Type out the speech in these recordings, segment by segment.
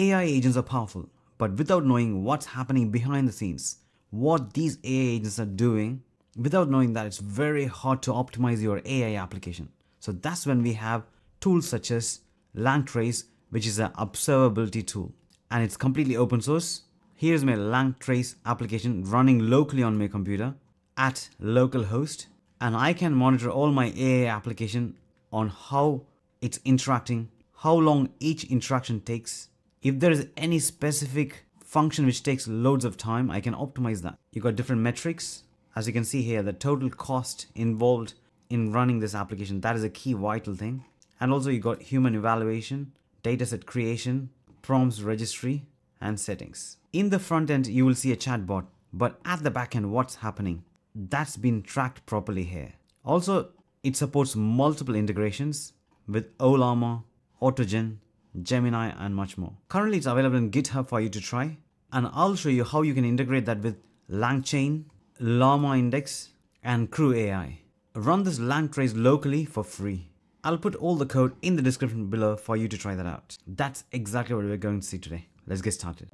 AI agents are powerful, but without knowing what's happening behind the scenes, what these AI agents are doing, without knowing that, it's very hard to optimize your AI application. So that's when we have tools such as Langtrace, which is an observability tool, and it's completely open source. Here's my Langtrace application running locally on my computer at localhost, and I can monitor all my AI application on how it's interacting, how long each interaction takes. If there is any specific function which takes loads of time, I can optimize that. You got different metrics. As you can see here, the total cost involved in running this application, that is a key vital thing. And also you got human evaluation, dataset creation, prompts registry, and settings. In the front end, you will see a chatbot, but at the back end, what's happening? That's been tracked properly here. Also, it supports multiple integrations with Ollama, AutoGen, Gemini, and much more. Currently, it's available in GitHub for you to try, and I'll show you how you can integrate that with LangChain, Llama Index, and Crew AI. Run this Langtrace locally for free. I'll put all the code in the description below for you to try that out. That's exactly what we're going to see today. Let's get started.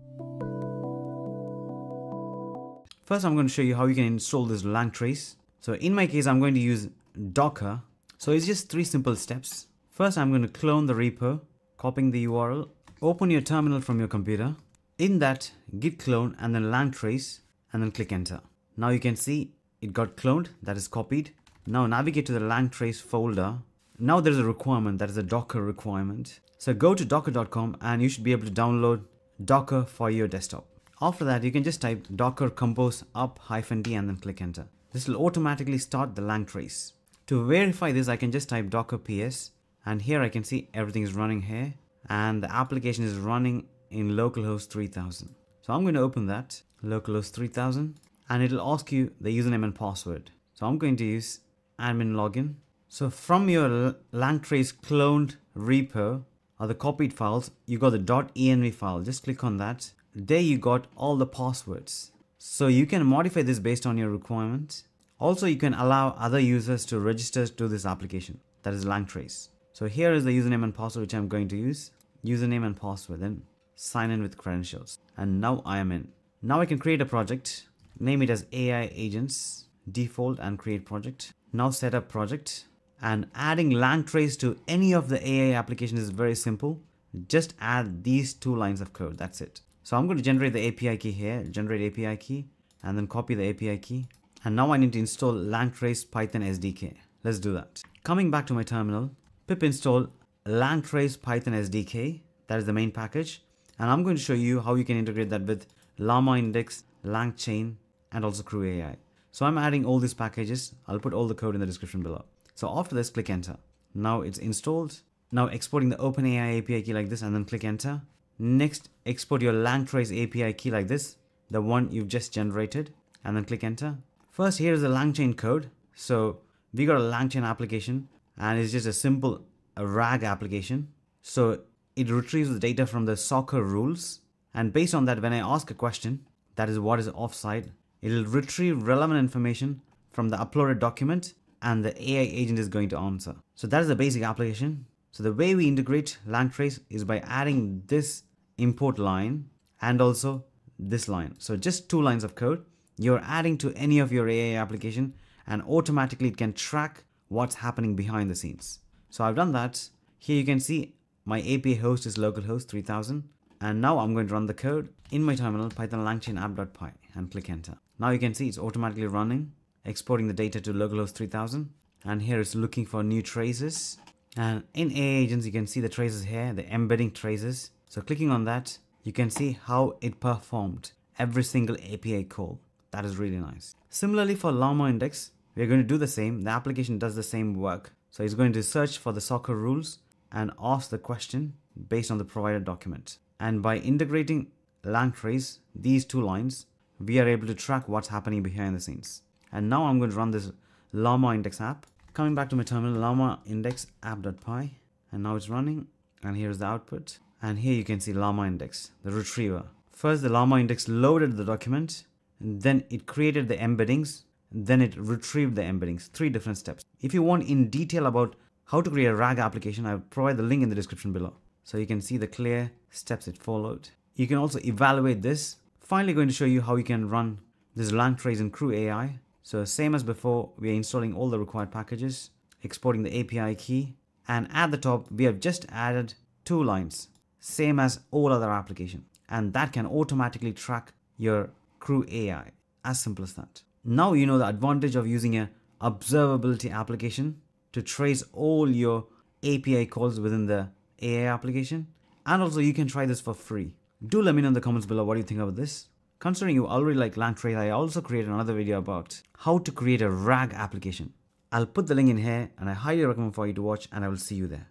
First, I'm going to show you how you can install this Langtrace. So in my case, I'm going to use Docker. So it's just three simple steps. First, I'm going to clone the repo, copying the URL. Open your terminal from your computer. In that, git clone and then Langtrace and then click enter. Now you can see it got cloned, that is copied. Now navigate to the Langtrace folder. Now there's a requirement, that is a Docker requirement. So go to docker.com and you should be able to download Docker for your desktop. After that, you can just type docker compose up hyphen d and then click enter. This will automatically start the Langtrace. To verify this, I can just type docker ps and here I can see everything is running here and the application is running in localhost 3000. So I'm going to open that localhost 3000 and it'll ask you the username and password. So I'm going to use admin login. So from your Langtrace cloned repo or the copied files, you got the .env file. Just click on that there you got all the passwords. So you can modify this based on your requirements. Also, you can allow other users to register to this application, that is Langtrace. So here is the username and password which I'm going to use. Username and password, then sign in with credentials. And now I am in. Now I can create a project, name it as AI Agents, default and create project. Now set up project. And adding Langtrace to any of the AI application is very simple. Just add these two lines of code, that's it. So I'm going to generate the API key here, generate API key, and then copy the API key. And now I need to install Langtrace Python SDK. Let's do that. Coming back to my terminal, pip install Langtrace Python SDK. That is the main package. And I'm going to show you how you can integrate that with Llama Index, LangChain, and also Crew AI. So I'm adding all these packages. I'll put all the code in the description below. So after this, click enter. Now it's installed. Now exporting the OpenAI API key like this and then click enter. Next, export your Langtrace API key like this, the one you've just generated, and then click enter. First, here is the LangChain code. So we got a LangChain application, and it's just a simple RAG application. So it retrieves the data from the soccer rules, and based on that, when I ask a question, that is what is offside, it'll retrieve relevant information from the uploaded document, and the AI agent is going to answer. So that is the basic application. So the way we integrate Langtrace is by adding this import line and also this line. So just two lines of code. You're adding to any of your AI application and automatically it can track what's happening behind the scenes. So I've done that. Here you can see my API host is localhost 3000. And now I'm going to run the code in my terminal python langchain app.py and click enter. Now you can see it's automatically running, exporting the data to localhost 3000. And here it's looking for new traces and in AI agents, you can see the traces here, the embedding traces. So clicking on that, you can see how it performed every single API call. That is really nice. Similarly for Llama Index, we're going to do the same. The application does the same work. So it's going to search for the soccer rules and ask the question based on the provided document. And by integrating Langtrace, these two lines, we are able to track what's happening behind the scenes. And now I'm going to run this Llama Index app Coming back to my terminal, llama index app.py, and now it's running. And here's the output. And here you can see llama index, the retriever. First, the llama index loaded the document, and then it created the embeddings, then it retrieved the embeddings. Three different steps. If you want in detail about how to create a RAG application, I will provide the link in the description below. So you can see the clear steps it followed. You can also evaluate this. Finally going to show you how you can run this Langtrace in Crew AI. So same as before, we are installing all the required packages, exporting the API key, and at the top, we have just added two lines, same as all other application. And that can automatically track your Crew AI, as simple as that. Now you know the advantage of using a observability application to trace all your API calls within the AI application. And also you can try this for free. Do let me know in the comments below what you think about this. Considering you already like Langtrace, I also created another video about how to create a RAG application. I'll put the link in here and I highly recommend for you to watch and I will see you there.